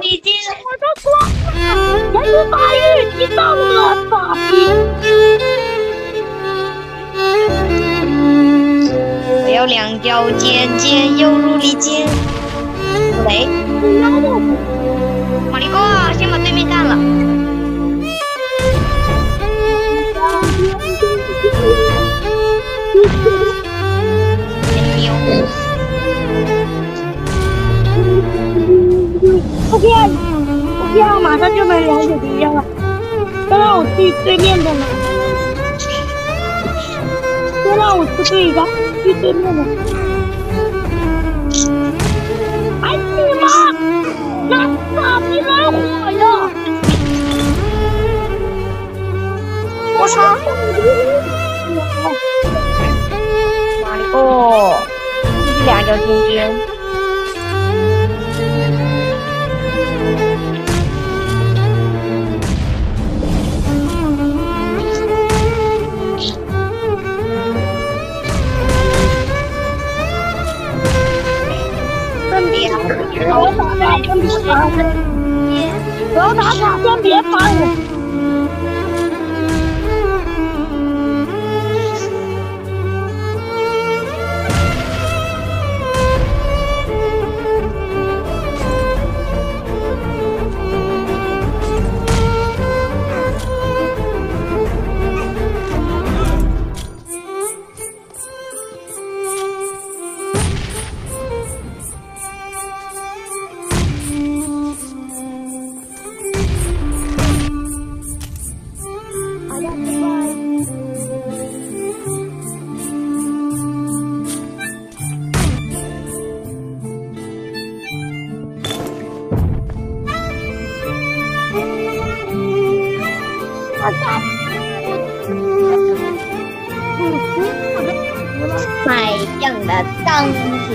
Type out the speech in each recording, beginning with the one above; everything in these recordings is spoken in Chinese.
理解。我都说了，言语发育，你到了傻逼。我要两脚尖尖，又如利剑。雷，马里哥，先把对面干了。我，马上就能了解敌人了。先让我去对面的呢，先让我去对一个，去对面的。哎你妈！那傻逼来火呀！我操！马里哥，两脚尖尖。我要打卡，先别烦我。太阳的东西。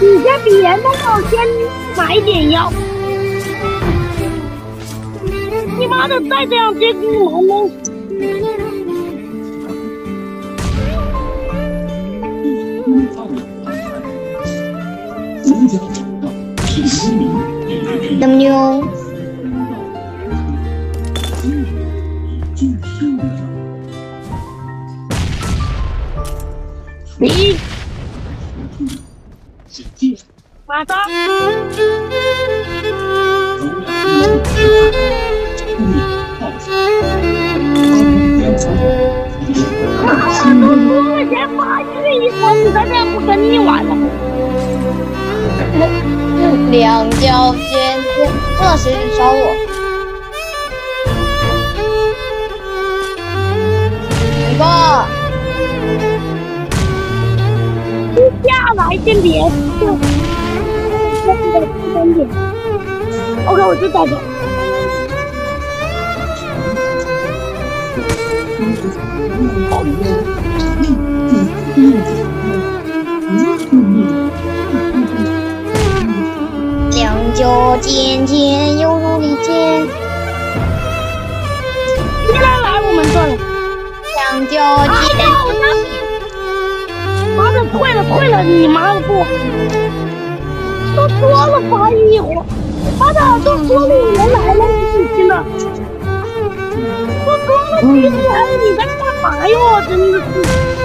你先别弄了，先买点药。你妈的，再这样接近我弄死！那么牛。你马上！啊！都说了先发两脚尖尖，不知道谁在烧我。一个。下来，先别就，这个时间点，OK，我就在这。两脚尖尖，犹如利剑。来来我们这了。两脚尖。妈的，退了退了，你妈的不！都说了发育一会，妈的都说了有人来了，你信的？都说了几回了，你在干嘛哟？真的是。